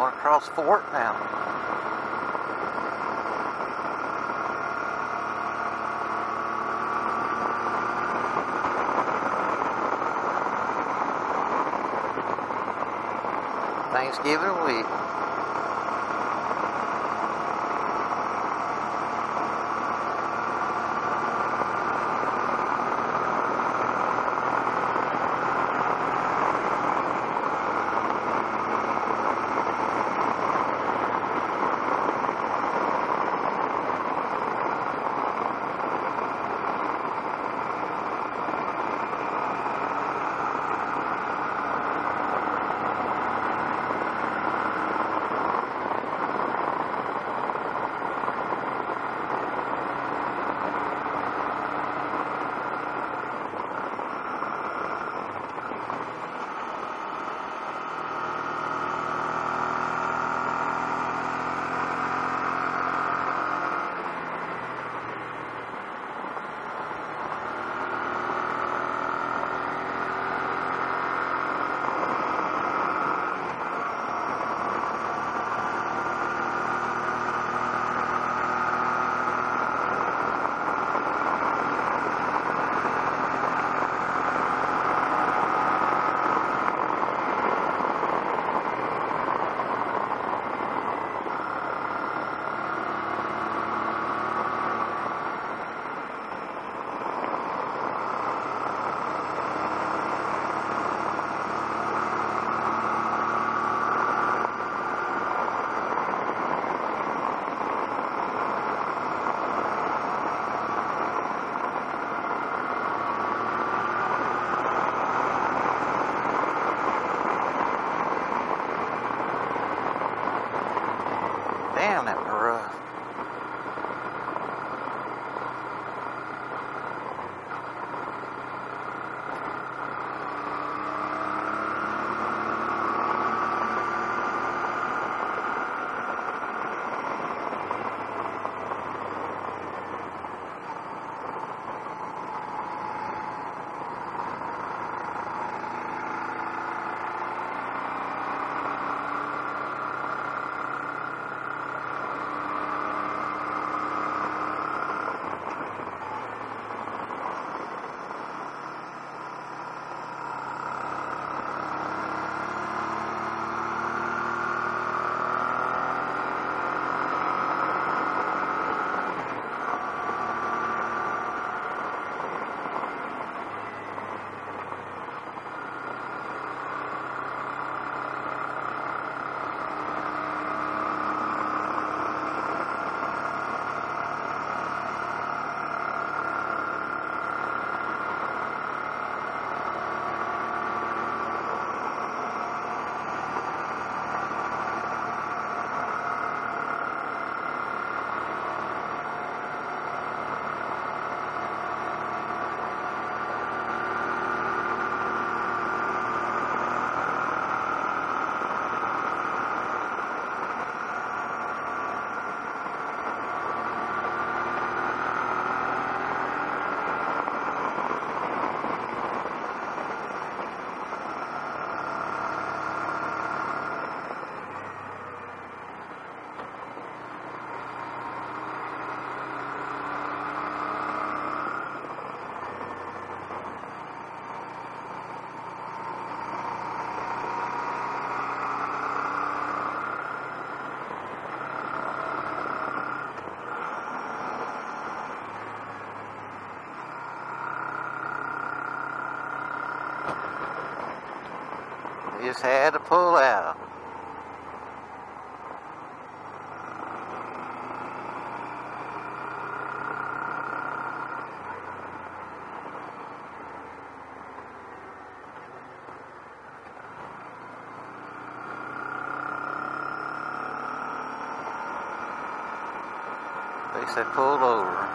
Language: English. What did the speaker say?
Going across Fort now. Thanksgiving week. Damn, that Just had to pull out. They said pulled over.